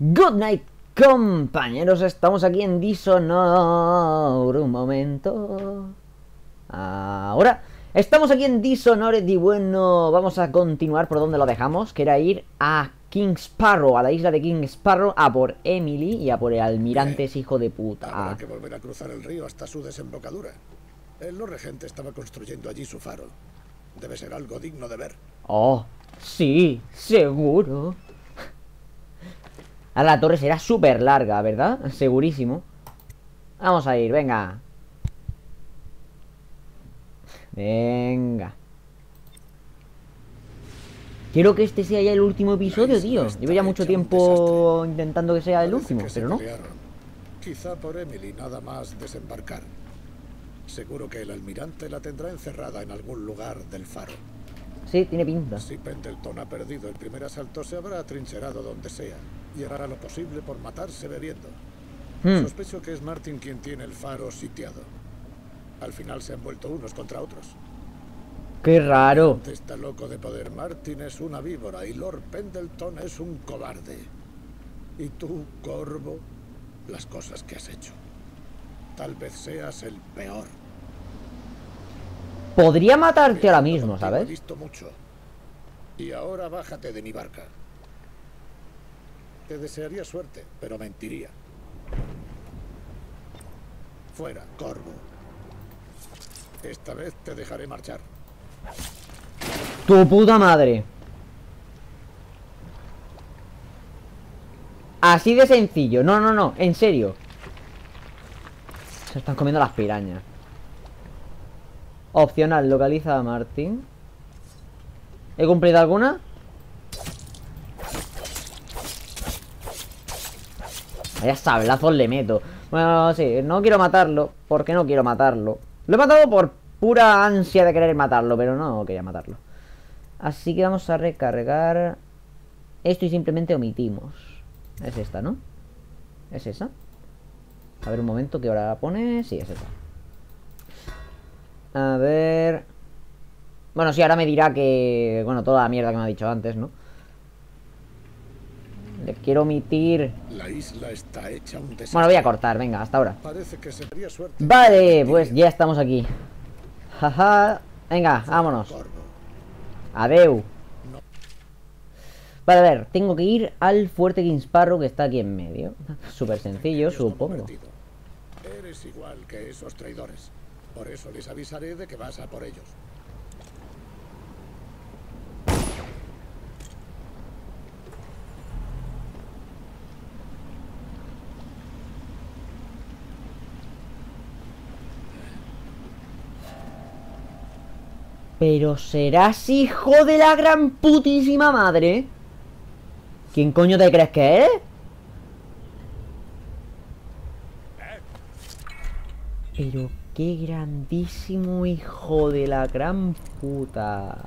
Good night, compañeros. Estamos aquí en Dishonor. Un momento. Ahora. Estamos aquí en Dishonored y bueno, vamos a continuar por donde lo dejamos, que era ir a King Sparrow, a la isla de King Sparrow, a por Emily y a por el almirante es hijo de puta. Habrá que volver a cruzar el río hasta su desembocadura. El Regente estaba construyendo allí su faro. Debe ser algo digno de ver. Oh, sí, seguro. Ahora la torre será súper larga, ¿verdad? Segurísimo. Vamos a ir, venga. Venga. Quiero que este sea ya el último episodio, tío. Llevo ya mucho tiempo intentando que sea el último, pero no. Quizá por Emily nada más desembarcar. Seguro que el almirante la tendrá encerrada en algún lugar del faro. Sí, tiene pinta. Si Pendleton ha perdido el primer asalto, se habrá atrincherado donde sea y hará lo posible por matarse bebiendo. Hmm. Sospecho que es Martin quien tiene el faro sitiado. Al final se han vuelto unos contra otros. Qué raro. Está loco de poder. Martin es una víbora y Lord Pendleton es un cobarde. Y tú, Corvo, las cosas que has hecho. Tal vez seas el peor. Podría matarte ahora mismo, ¿sabes? He visto mucho. Y ahora bájate de mi barca. Te desearía suerte, pero mentiría. Fuera, Corvo. Esta vez te dejaré marchar. Tu puta madre. Así de sencillo. No, no, no. En serio. Se están comiendo las pirañas. Opcional. Localiza a Martín. ¿He cumplido alguna? Vaya sablazos le meto. Bueno, sí. No quiero matarlo. Porque no quiero matarlo. Lo he matado por pura ansia de querer matarlo, pero no quería matarlo. Así que vamos a recargar esto y simplemente omitimos. Es esta, ¿no? ¿Es esa? A ver un momento, ¿qué hora pone? Sí, es esa. A ver... Bueno, sí, ahora me dirá que... Bueno, toda la mierda que me ha dicho antes, ¿no? Le quiero omitir. La isla está hecha un bueno, voy a cortar, venga, hasta ahora. Parece que suerte vale, pues ya estamos aquí. Jaja. Venga, vámonos. Adeu. Vale, a ver, tengo que ir al fuerte Kingsparrow que está aquí en medio. Súper sencillo, supongo. Eres igual que esos traidores. Por eso les avisaré de que vas a por ellos. Pero serás hijo de la gran putísima madre. ¿Quién coño te crees que eres? Pero qué grandísimo hijo de la gran puta.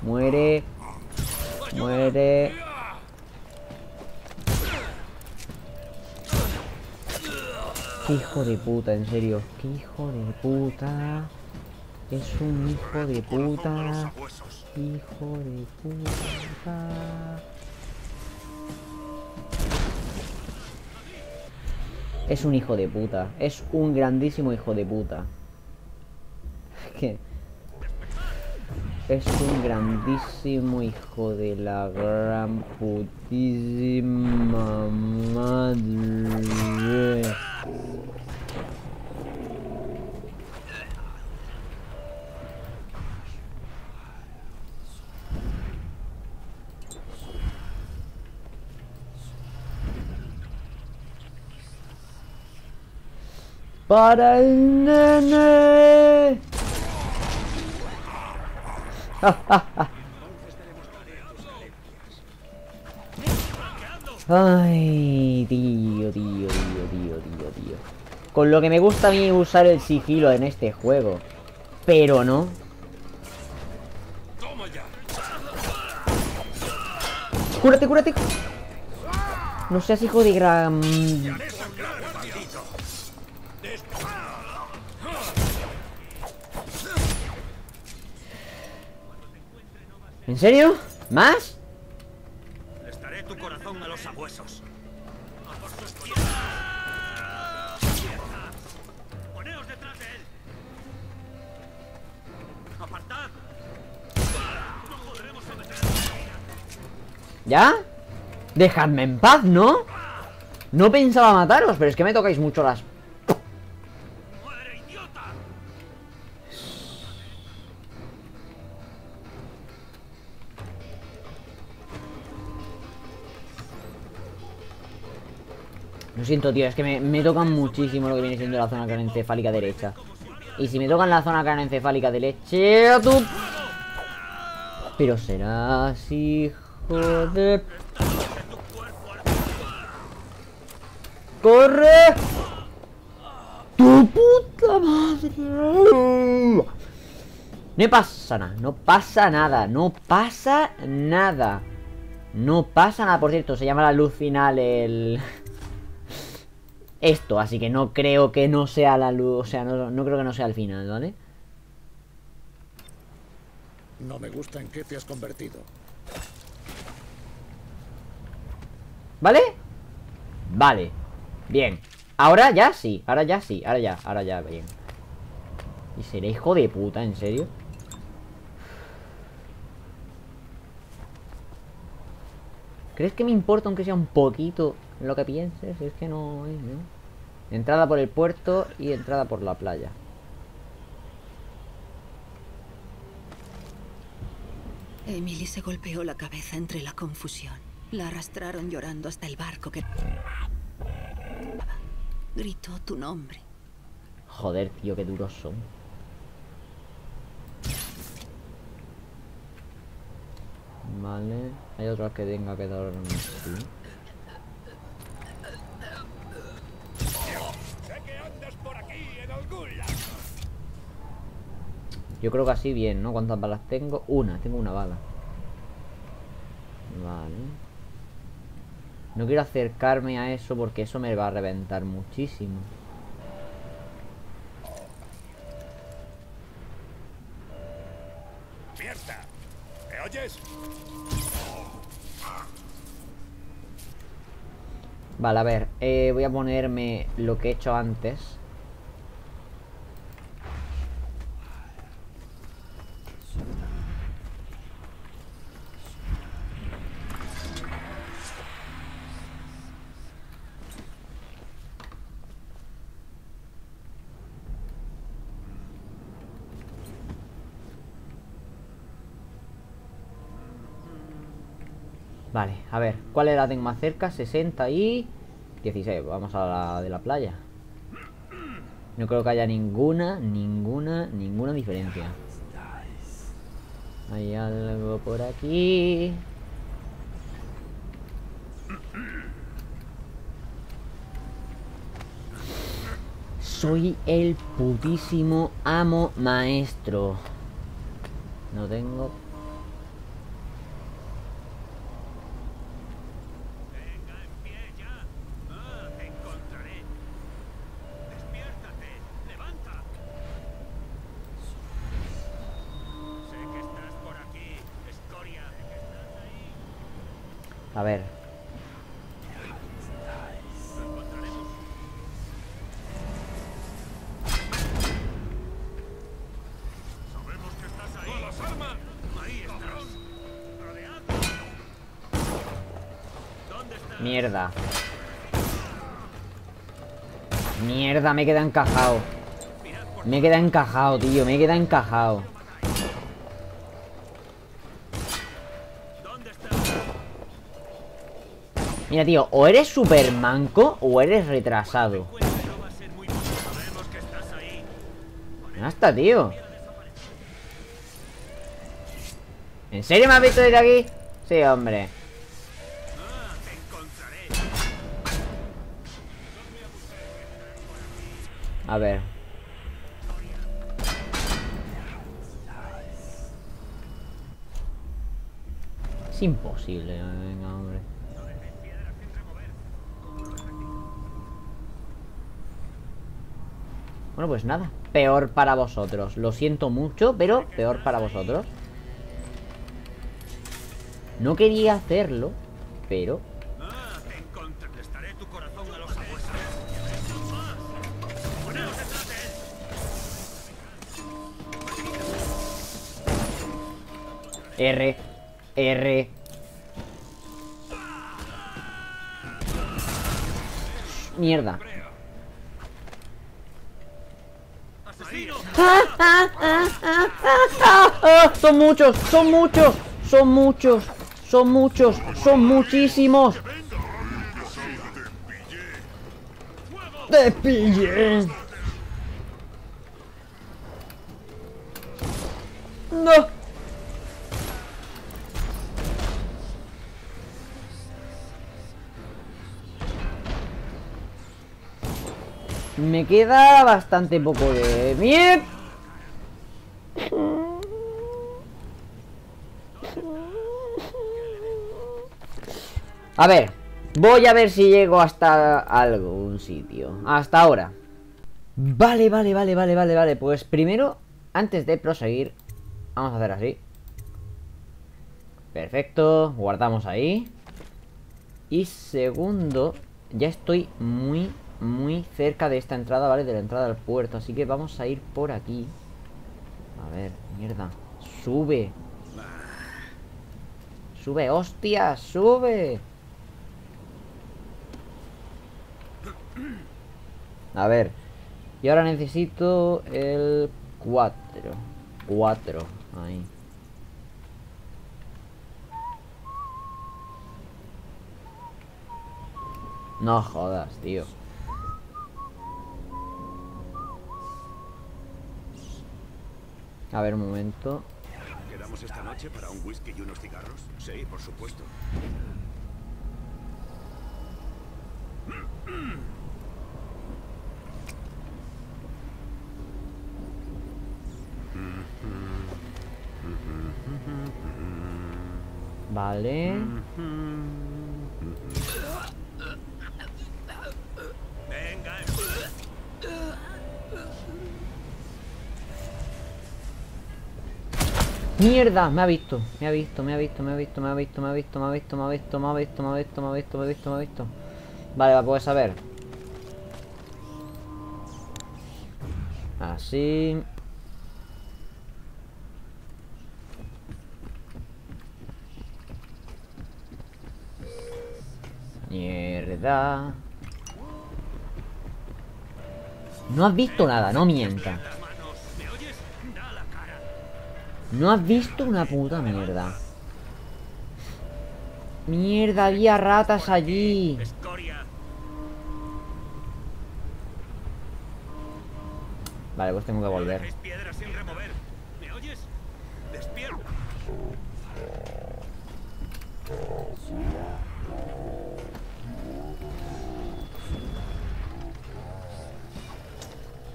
Muere. Muere. Qué hijo de puta, en serio. Qué hijo de puta. Es un hijo de puta. Hijo de puta. Es un hijo de puta. Es un grandísimo hijo de puta. ¿Qué? Es un grandísimo hijo de la gran putísima madre. Para el nene. Ay, tío, tío, tío, tío, tío. Con lo que me gusta a mí usar el sigilo en este juego. Pero no. Cúrate, cúrate. No seas hijo de gran... ¿En serio? ¿Más? Prestaré tu corazón a los sabuesos. Poneos detrás de él. Apartad. No podremos ¿Ya? Dejadme en paz, ¿no? No pensaba mataros, pero es que me tocáis mucho las... siento, tío, es que me, me tocan muchísimo lo que viene siendo la zona craneoencefálica derecha. Y si me tocan la zona craneoencefálica derecha, tú... Pero serás hijo de... ¡Corre! ¡Tu puta madre! No pasa nada, no pasa nada, no pasa nada. No pasa nada, por cierto, se llama la luz final el... Esto, así que no creo que no sea la luz, o sea, no, no creo que no sea el final, ¿vale? No me gusta en qué te has convertido. ¿Vale? Vale Bien Ahora ya sí, ahora ya sí, ahora ya, ahora ya, bien Y seré hijo de puta, ¿en serio? ¿Crees que me importa aunque sea un poquito lo que pienses? Es que no, es, ¿no? Entrada por el puerto y entrada por la playa Emily se golpeó la cabeza entre la confusión. La arrastraron llorando hasta el barco que... Gritó tu nombre. Joder, tío, qué duros son Vale Hay otras que tenga que dar sí. Yo creo que así bien, ¿no? ¿Cuántas balas tengo? Una, tengo una bala Vale No quiero acercarme a eso porque eso me va a reventar muchísimo ¡Mierda! ¿Me oyes? Vale, a ver eh, Voy a ponerme lo que he hecho antes Vale, a ver, ¿cuál es la tengo más cerca? 60 y 16, vamos a la de la playa. No creo que haya ninguna, ninguna, ninguna diferencia. Hay algo por aquí. Soy el putísimo amo maestro. No tengo Mierda Mierda, me queda encajado Me queda encajado, tío, me queda encajado. Mira, tío, o eres super manco o eres retrasado. Hasta, tío ¿En serio me has visto desde aquí? Sí, hombre A ver. Es imposible, venga, hombre. Bueno, pues nada Peor para vosotros. Lo siento mucho, pero peor para vosotros. No quería hacerlo Pero R. R. Mierda. ¡Ah! Son muchos, son muchos, son muchos, son muchos, son muchísimos. ¡Te! Me queda bastante poco de miel. A ver, voy a ver si llego hasta algún sitio. Hasta ahora. Vale, vale, vale, vale, vale, vale. Pues primero, antes de proseguir, vamos a hacer así. Perfecto, guardamos ahí. Y segundo, ya estoy muy, muy cerca de esta entrada, ¿vale? De la entrada al puerto. Así que vamos a ir por aquí. A ver, mierda. Sube. Sube, hostia, sube. A ver. Y ahora necesito el 4. 4. Ahí. No jodas, tío. A ver, un momento. ¿Quedamos esta noche para un whisky y unos cigarros? Sí, por supuesto. Vale. Venga, Mierda, me ha visto, me ha visto, me ha visto, me ha visto, me ha visto, me ha visto, me ha visto, me ha visto, me ha visto, me ha visto, me ha visto, me ha visto, me ha visto. Vale, va, pues a ver. Así. Mierda. No has visto nada, no mienta. No has visto una puta mierda. Mierda, había ratas allí. Vale, pues tengo que volver.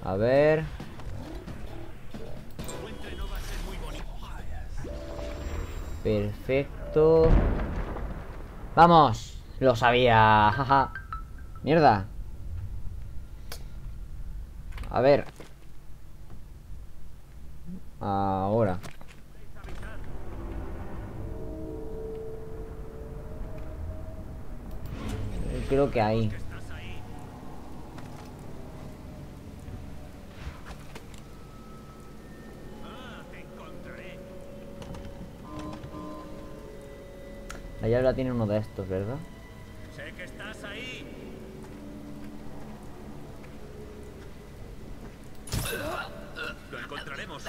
A ver. Perfecto. Vamos. Lo sabía. Jaja. Mierda. A ver. Ahora. Creo que ahí. La llave la tiene uno de estos, ¿verdad? Sé que estás ahí. Lo encontraremos.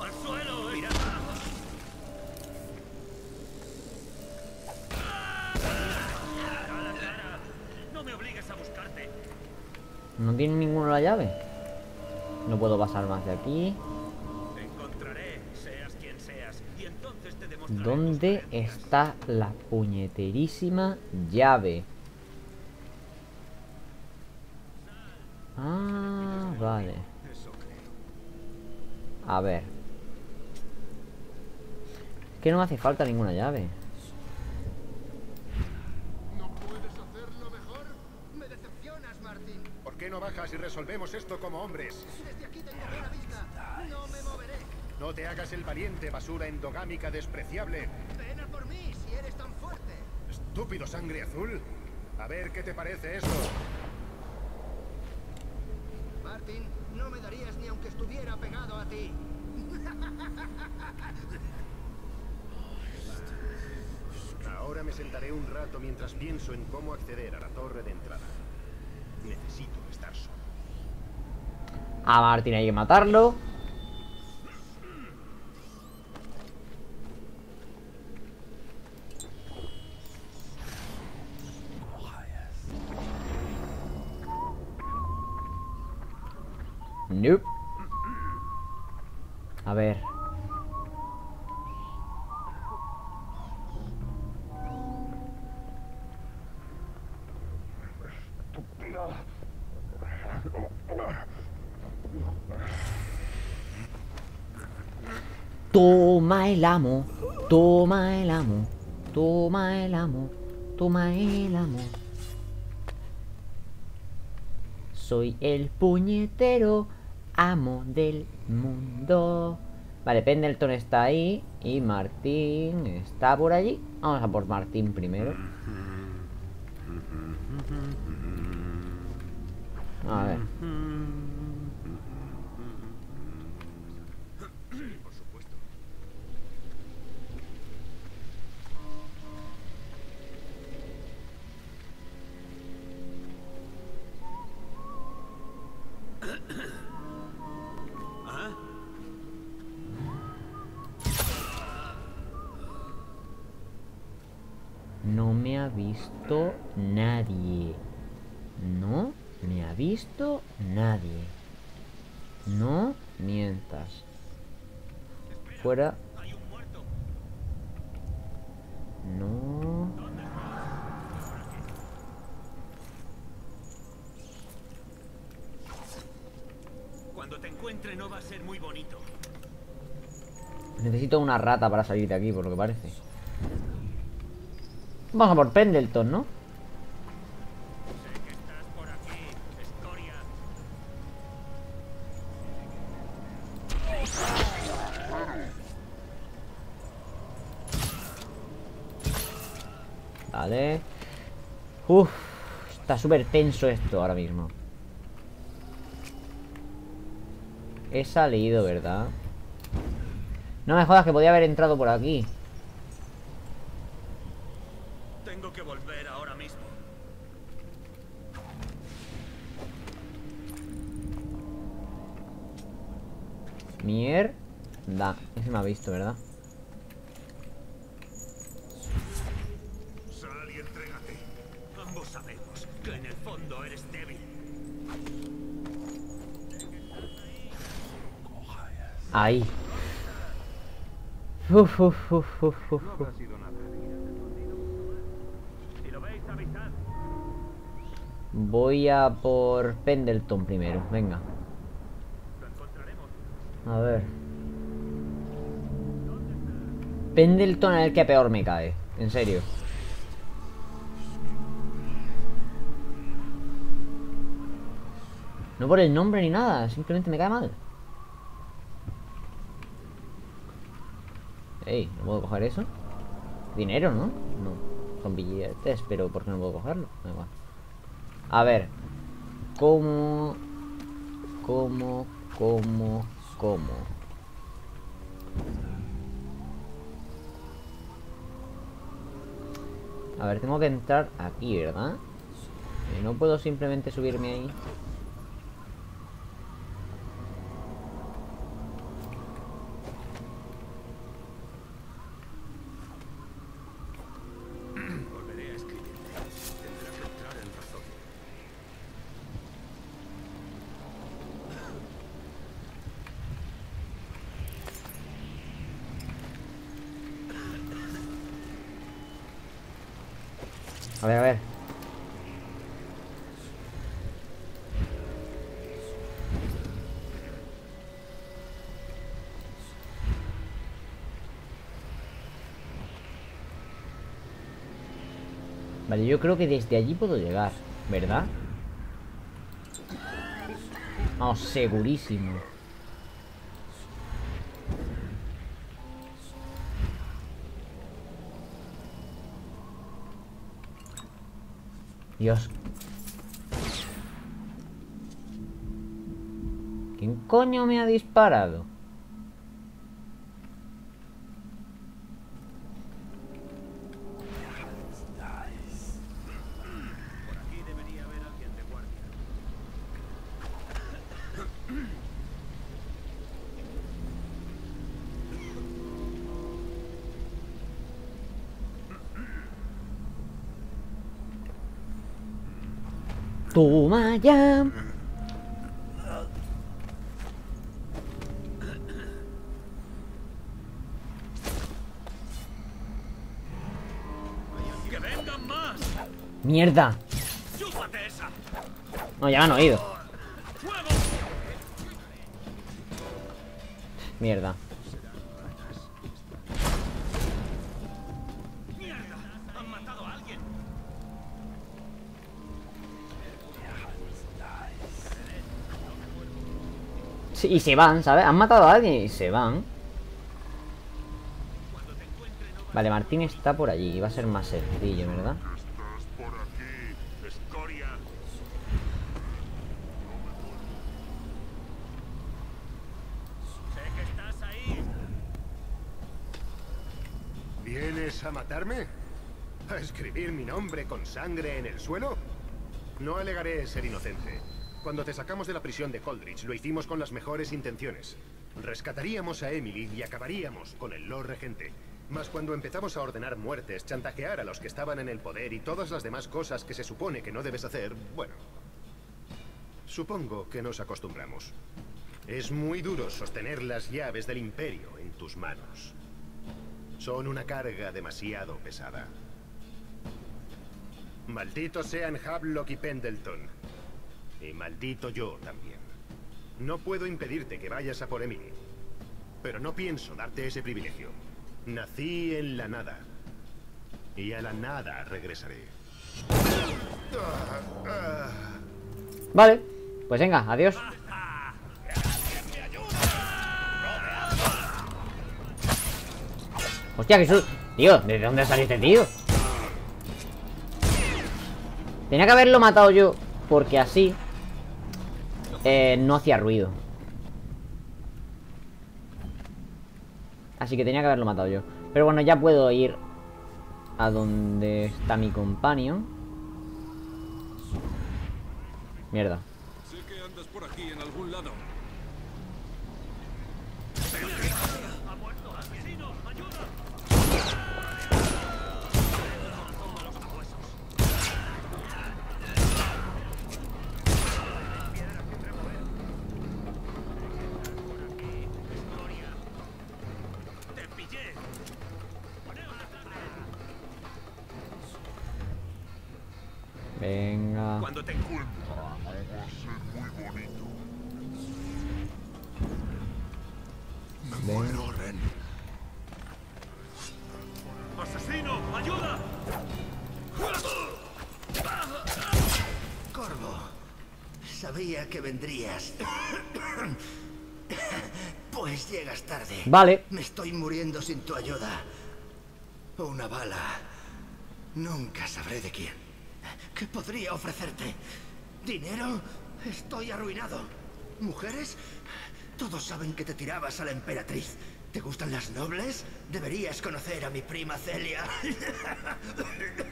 ¡Al suelo! ¡Mira! No me obligues a buscarte. No tiene ninguno la llave. No puedo pasar más de aquí. ¿Dónde está la puñeterísima llave? Ah, vale. Eso creo. A ver. Es que no me hace falta ninguna llave. ¿No puedes hacerlo mejor? Me decepcionas, Martin. ¿Por qué no bajas y resolvemos esto como hombres? No te hagas el valiente, basura endogámica despreciable. Ven a por mí si eres tan fuerte. Estúpido sangre azul. A ver qué te parece eso. Martin, no me darías ni aunque estuviera pegado a ti. Ahora me sentaré un rato mientras pienso en cómo acceder a la torre de entrada. Necesito estar solo. A Martín hay que matarlo. Nope. A ver. Toma el amo, toma el amo, toma el amo, toma el amo. Soy el puñetero amo del mundo. Vale, Pendleton está ahí y Martín está por allí. Vamos a por Martín primero. A ver. Fuera. No. Cuando te encuentre no va a ser muy bonito. Necesito una rata para salir de aquí, por lo que parece. Vamos a por Pendleton, ¿no? Vale. Uf, está súper tenso esto ahora mismo. He salido, ¿verdad? No me jodas que podía haber entrado por aquí. Tengo que volver ahora mismo. Mierda. Ese me ha visto, ¿verdad? Ahí. Uf, uf, uf, uf, uf, uf. Si lo veis, avisad. Voy a por Pendleton primero. Venga. A ver. Pendleton es el que peor me cae. En serio. No por el nombre ni nada, simplemente me cae mal. Ey, ¿no puedo coger eso? Dinero, ¿no? No. Son billetes, pero ¿por qué no puedo cogerlo? A ver. ¿Cómo? ¿Cómo? ¿Cómo? ¿Cómo? A ver, tengo que entrar aquí, ¿verdad? Eh, no puedo simplemente subirme ahí. yo creo que desde allí puedo llegar, ¿verdad? Vamos, segurísimo. Dios. ¿Quién coño me ha disparado? Toma. Mierda. No, ya han oído. ¡Mierda! Y se van, ¿sabes? Han matado a alguien y se van. Vale, Martín está por allí. Va a ser más sencillo, ¿verdad? ¿Vienes a matarme? ¿A escribir mi nombre con sangre en el suelo? No alegaré ser inocente. Cuando te sacamos de la prisión de Coldridge, lo hicimos con las mejores intenciones. Rescataríamos a Emily y acabaríamos con el Lord Regente. Mas cuando empezamos a ordenar muertes, chantajear a los que estaban en el poder y todas las demás cosas que se supone que no debes hacer, bueno... Supongo que nos acostumbramos. Es muy duro sostener las llaves del imperio en tus manos. Son una carga demasiado pesada. Malditos sean Havelock y Pendleton. Y maldito yo también. No puedo impedirte que vayas a por Emily. Pero no pienso darte ese privilegio. Nací en la nada. Y a la nada regresaré. Vale. Pues venga, adiós. Hostia, que su... Tío, ¿de dónde salió este tío? Tenía que haberlo matado yo Porque así eh, No hacía ruido. Así que tenía que haberlo matado yo. Pero bueno, ya puedo ir A donde está mi companion Mierda. Sé que andas por aquí en algún lado. Vendrías. Pues llegas tarde. Vale Me estoy muriendo sin tu ayuda. Una bala. Nunca sabré de quién. ¿Qué podría ofrecerte? ¿Dinero? Estoy arruinado. ¿Mujeres? Todos saben que te tirabas a la emperatriz. ¿Te gustan las nobles? Deberías conocer a mi prima Celia.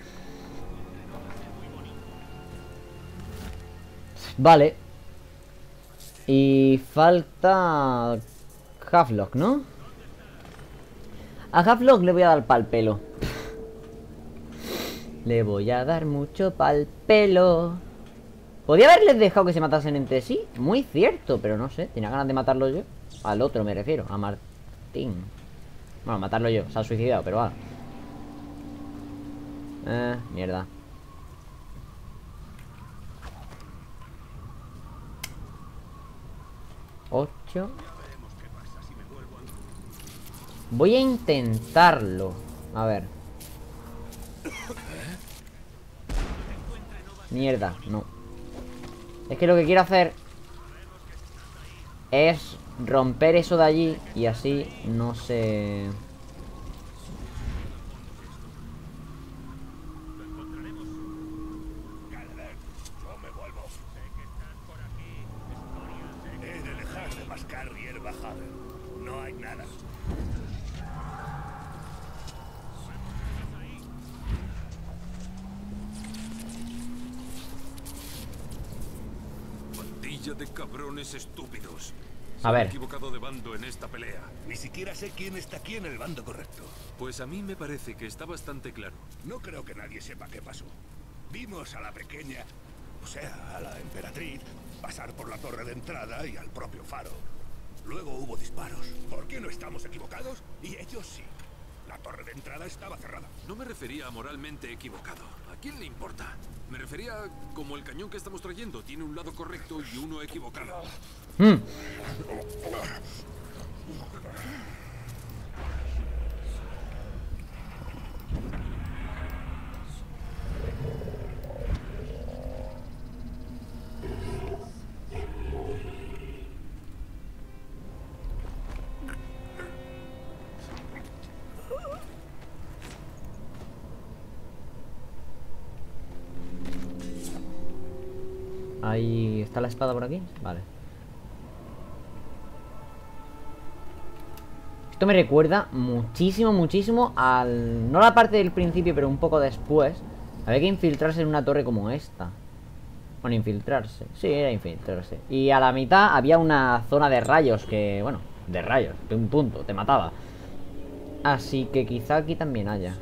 Vale Y falta Halflock, ¿no? A Halflock le voy a dar pal pelo. Le voy a dar mucho pal pelo. Podría haberles dejado que se matasen entre sí Muy cierto, pero no sé Tenía ganas de matarlo yo. Al otro me refiero, a Martín. Bueno, matarlo yo, se ha suicidado, pero va. Eh, mierda Voy a intentarlo. A ver. Mierda, no. Es que lo que quiero hacer Es romper eso de allí Y así no se... No hay nada. Pandilla de cabrones estúpidos. A ver. he equivocado de bando en esta pelea. Ni siquiera sé quién está aquí en el bando correcto. Pues a mí me parece que está bastante claro. No creo que nadie sepa qué pasó. Vimos a la pequeña, o sea, a la emperatriz, pasar por la torre de entrada y al propio faro. Luego hubo disparos. ¿Por qué no estamos equivocados? Y ellos sí. La torre de entrada estaba cerrada. No me refería a moralmente equivocado. ¿A quién le importa? Me refería a como el cañón que estamos trayendo tiene un lado correcto y uno equivocado. Hmm. Ahí está la espada por aquí. Vale. Esto me recuerda muchísimo, muchísimo al... No la parte del principio, pero un poco después. Había que infiltrarse en una torre como esta. Bueno, infiltrarse. Sí, era infiltrarse. Y a la mitad había una zona de rayos que... Bueno, de rayos. De un punto, te mataba. Así que quizá aquí también haya.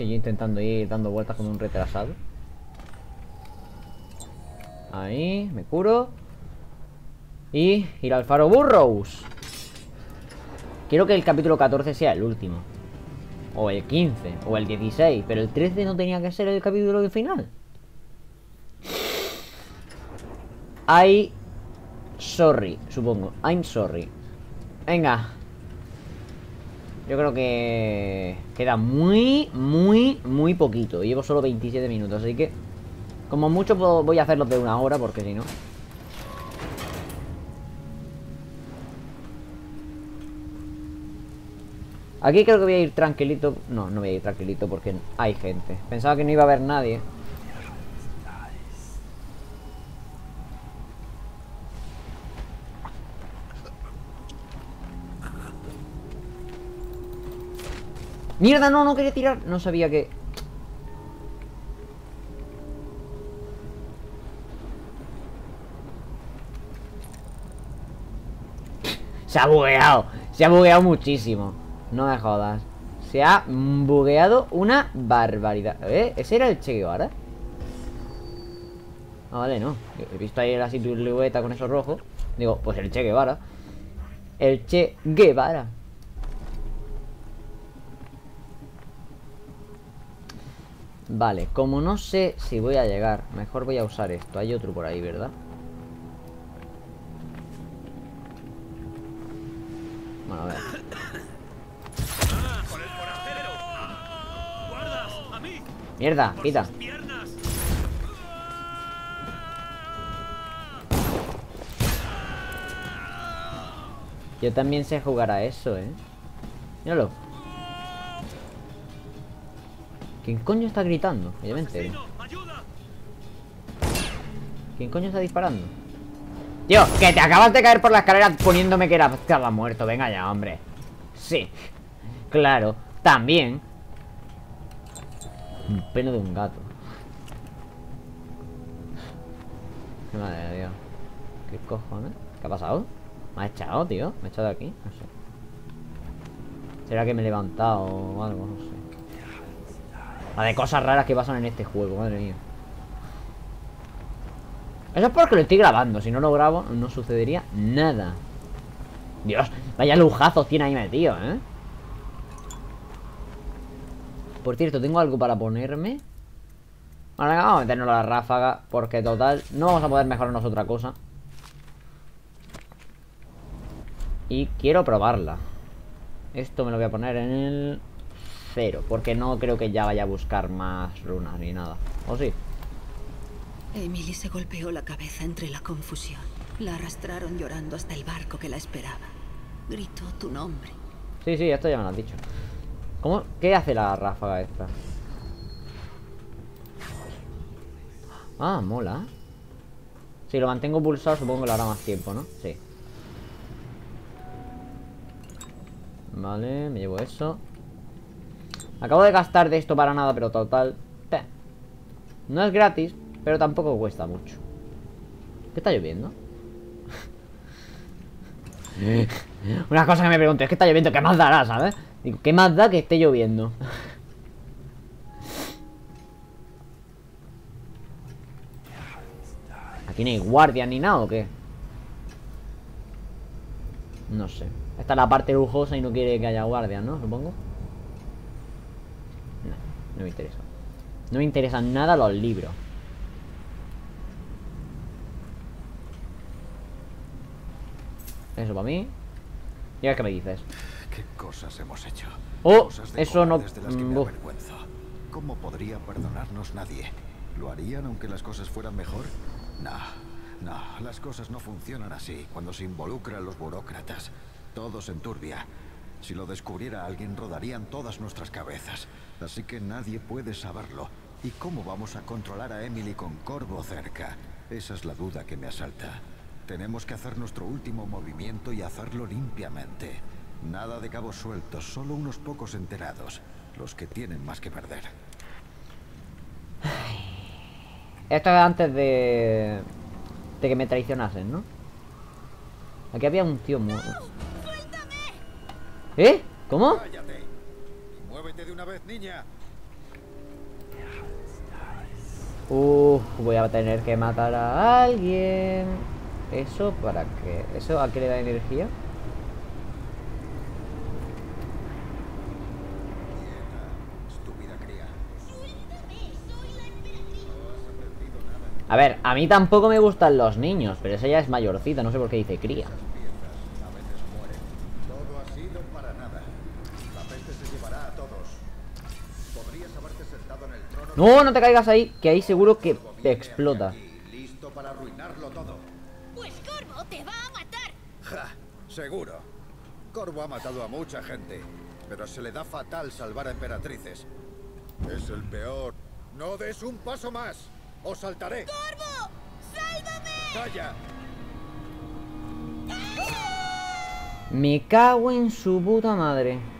Sí, yo intentando ir dando vueltas como un retrasado. Ahí, me curo. Y ir al faro Burrows. Quiero que el capítulo 14 sea el último. O el 15, o el 16. Pero el 13 no tenía que ser el capítulo final. I... Sorry, supongo. I'm sorry. Venga, yo creo que queda muy, muy, muy poquito. Llevo solo 27 minutos, así que como mucho voy a hacerlo de una hora, porque si no... Aquí creo que voy a ir tranquilito. No, no voy a ir tranquilito porque hay gente. Pensaba que no iba a haber nadie. ¡Mierda! No, no quería tirar. No sabía que... Se ha bugueado. Se ha bugueado muchísimo. No me jodas. Se ha bugueado una barbaridad. ¿Eh? ¿Ese era el Che Guevara? Ah, vale, no. He visto ahí la silueta con eso rojo. Digo, pues el Che Guevara. El Che Guevara. Vale, como no sé si voy a llegar Mejor voy a usar esto Hay otro por ahí, ¿verdad? Bueno, a ver Mierda, quita Yo también sé jugar a eso, ¿eh? Míralo ¿Quién coño está gritando? Obviamente. ¿Quién coño está disparando? Tío, que te acabas de caer por la escalera poniéndome que era, estaba muerto. Venga ya, hombre. Sí. Claro. También. Un pelo de un gato. Madre de Dios. ¿Qué cojones? ¿Qué ha pasado? ¿Me ha echado, tío? ¿Me ha echado de aquí? No sé. ¿Será que me he levantado o algo? No sé. La de cosas raras que pasan en este juego, madre mía. Eso es porque lo estoy grabando. Si no lo grabo, no sucedería nada. Dios, vaya lujazos tiene ahí metido, ¿eh? Por cierto, tengo algo para ponerme. Vale, vamos a meternos la ráfaga. Porque total, no vamos a poder mejorarnos otra cosa. Y quiero probarla. Esto me lo voy a poner en el cero. Porque no creo que ya vaya a buscar más runas ni nada. ¿O sí? Emily se golpeó la cabeza entre la confusión. La arrastraron llorando hasta el barco que la esperaba. Gritó tu nombre. Sí, sí, esto ya me lo has dicho. ¿Cómo? ¿Qué hace la ráfaga esta? Ah, mola Si lo mantengo pulsado supongo que lo hará más tiempo, ¿no? Sí Vale, me llevo eso Acabo de gastar de esto para nada, pero total No es gratis, pero tampoco cuesta mucho ¿Qué está lloviendo? Una cosa que me pregunto es que está lloviendo, ¿qué más dará, sabes? Digo, ¿qué más da que esté lloviendo? ¿Aquí no hay guardia ni nada o qué? No sé Esta es la parte lujosa y no quiere que haya guardia, ¿no? Supongo No, me interesa No me interesan nada los libros Eso para mí ¿Y ahora qué me dices? ¿Qué cosas hemos hecho? Oh, Cosas de eso no... de las que me. ¿Cómo podría perdonarnos nadie? ¿Lo harían aunque las cosas fueran mejor? No, no, las cosas no funcionan así cuando se involucran los burócratas. Todos en turbia. Si lo descubriera alguien, rodarían todas nuestras cabezas. Así que nadie puede saberlo. ¿Y cómo vamos a controlar a Emily con Corvo cerca? Esa es la duda que me asalta. Tenemos que hacer nuestro último movimiento y hacerlo limpiamente. Nada de cabos sueltos, solo unos pocos enterados. Los que tienen más que perder. Esto es antes de... De que me traicionasen, ¿no? Aquí había un tío muy... ¿Eh? ¿Cómo? ¡Cállate! ¡Muévete de una vez, niña! Uf, voy a tener que matar a alguien ¿Eso para qué? ¿Eso a qué le da energía? A ver, a mí tampoco me gustan los niños Pero esa ya es mayorcita, no sé por qué dice cría A veces mueren. Todo ha sido para nada. La peste se llevará a todos. Podrías haberte sentado en el trono No, no te caigas ahí Que ahí seguro que te explota listo para arruinarlo todo. Pues Corvo te va a matar. Ja, seguro. Corvo ha matado a mucha gente, pero se le da fatal salvar a emperatrices. Es el peor. No des un paso más. ¡O saltaré! ¡Corvo! ¡Sálvame! ¡Calla! Me cago en su puta madre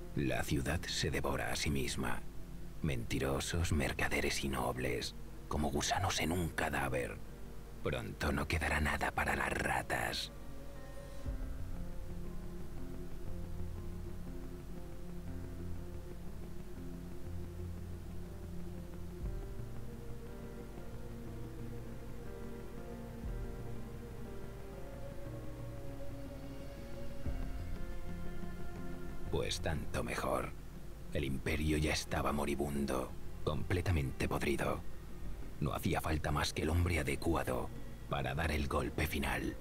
La ciudad se devora a sí misma. Mentirosos, mercaderes y nobles, como gusanos en un cadáver. Pronto no quedará nada para las ratas. Tanto mejor. El imperio ya estaba moribundo, completamente podrido. No hacía falta más que el hombre adecuado para dar el golpe final.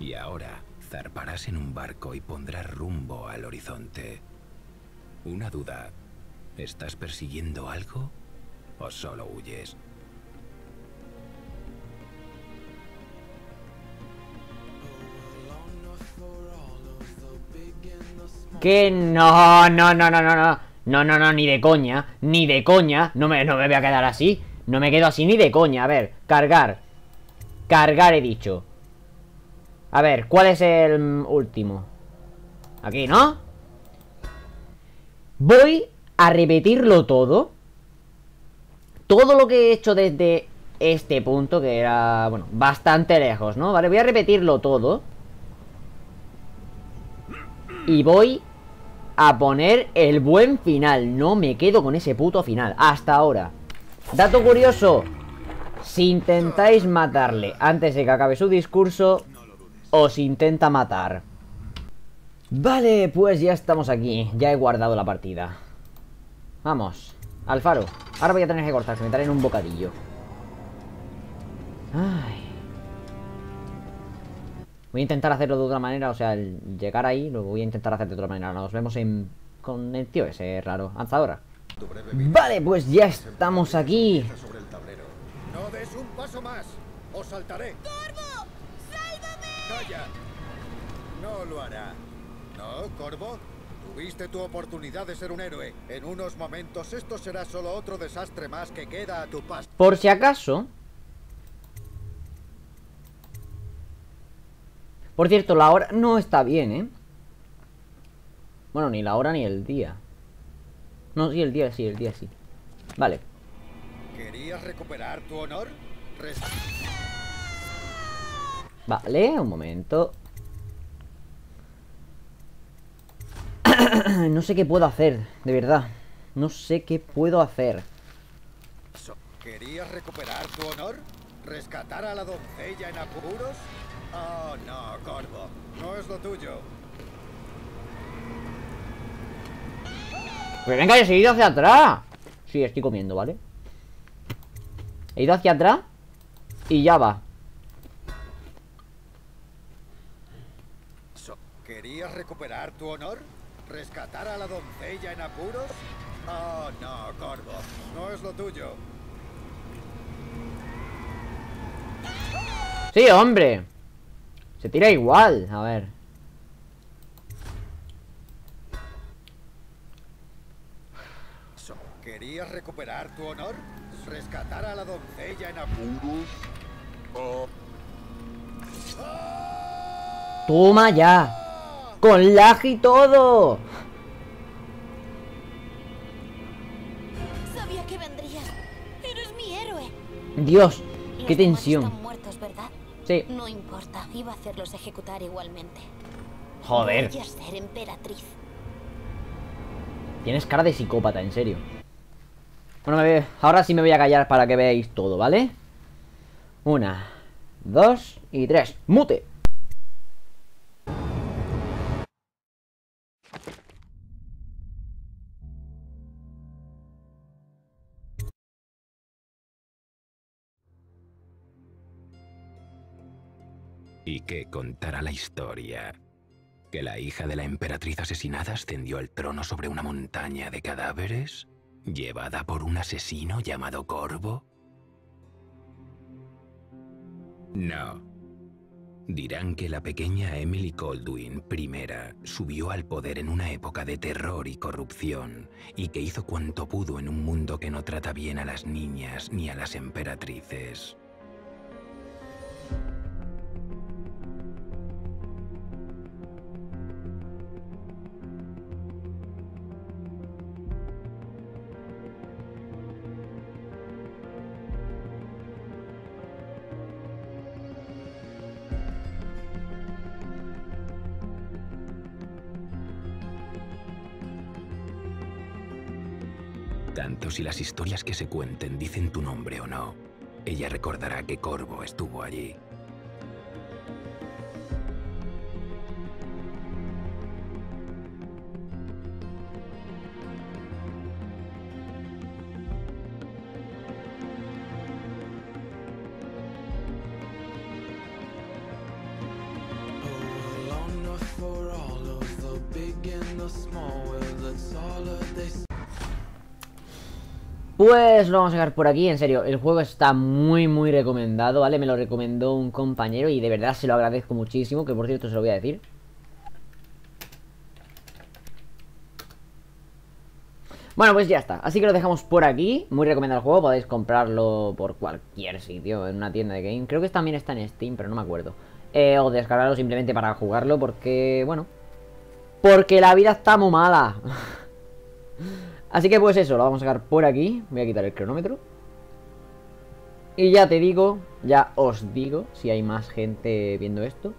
Y ahora zarparás en un barco y pondrás rumbo al horizonte. Una duda. ¿Estás persiguiendo algo o solo huyes? No, no, no, no, no, no. No, no, no, ni de coña. Ni de coña. No me, no me voy a quedar así. No me quedo así ni de coña. A ver, cargar. Cargar he dicho. A ver, ¿cuál es el último? Aquí, ¿no? Voy a repetirlo todo. Todo lo que he hecho desde este punto, que era, bueno, bastante lejos, ¿no? Vale, voy a repetirlo todo. Y voy a poner el buen final. No me quedo con ese puto final. Hasta ahora. Dato curioso. Si intentáis matarle antes de que acabe su discurso, os intenta matar. Vale, pues ya estamos aquí. Ya he guardado la partida. Vamos, al faro. Ahora voy a tener que cortar, que me traen un bocadillo. Ay. Voy a intentar hacerlo de otra manera, o sea, el llegar ahí lo voy a intentar hacer de otra manera. Nos vemos en... con el tío ese raro. Hasta ahora. Vale, pues ya estamos aquí. No des un paso más, o saltaré. ¡Corvo! ¡Sálvame! Calla. No lo hará. ¿No, Corvo? Tuviste tu oportunidad de ser un héroe. En unos momentos esto será solo otro desastre más que queda a tu paso. Por si acaso... Por cierto, la hora no está bien, ¿eh? Bueno, ni la hora ni el día. No, sí, el día sí, el día sí. Vale. ¿Querías recuperar tu honor? Res- Vale, un momento. no sé qué puedo hacer, de verdad. No sé qué puedo hacer. ¿Querías recuperar tu honor? ¿Rescatar a la doncella en apuros? Oh, no, Corvo. No es lo tuyo. Pues venga, yo he ido hacia atrás. Sí, estoy comiendo, ¿vale? He ido hacia atrás y ya va. ¿Querías recuperar tu honor? ¿Rescatar a la doncella en apuros? Oh, no, Corvo. No es lo tuyo. Sí, hombre. Se tira igual. A ver. So- ¿Querías recuperar tu honor? ¿Rescatar a la doncella en apuros? Oh. Toma ya. Con lag y todo. Sabía que vendrías. Eres mi héroe. Dios, qué tensión. No importa. Iba a hacerlos ejecutar igualmente. Joder. Voy a ser emperatriz. Tienes cara de psicópata, en serio. Bueno, me ve- ahora sí me voy a callar para que veáis todo, ¿vale? Una, dos y tres. ¡Mute! ¿Y qué contará la historia? ¿Que la hija de la emperatriz asesinada ascendió al trono sobre una montaña de cadáveres? ¿Llevada por un asesino llamado Corvo? No. Dirán que la pequeña Emily Goldwyn I subió al poder en una época de terror y corrupción y que hizo cuanto pudo en un mundo que no trata bien a las niñas ni a las emperatrices. Tanto si las historias que se cuenten dicen tu nombre o no, ella recordará que Corvo estuvo allí. Pues lo vamos a dejar por aquí, en serio, el juego está muy muy recomendado, ¿vale? Me lo recomendó un compañero y de verdad se lo agradezco muchísimo, que por cierto se lo voy a decir. Bueno, pues ya está, así que lo dejamos por aquí, muy recomendado el juego, podéis comprarlo por cualquier sitio, en una tienda de game, creo que también está en Steam, pero no me acuerdo. Eh, o descargarlo simplemente para jugarlo porque, bueno, porque la vida está muy mala. Así que pues eso, lo vamos a sacar por aquí. Voy a quitar el cronómetro. Y ya te digo, ya os digo, si hay más gente viendo esto.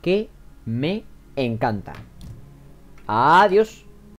Que me encanta. Adiós.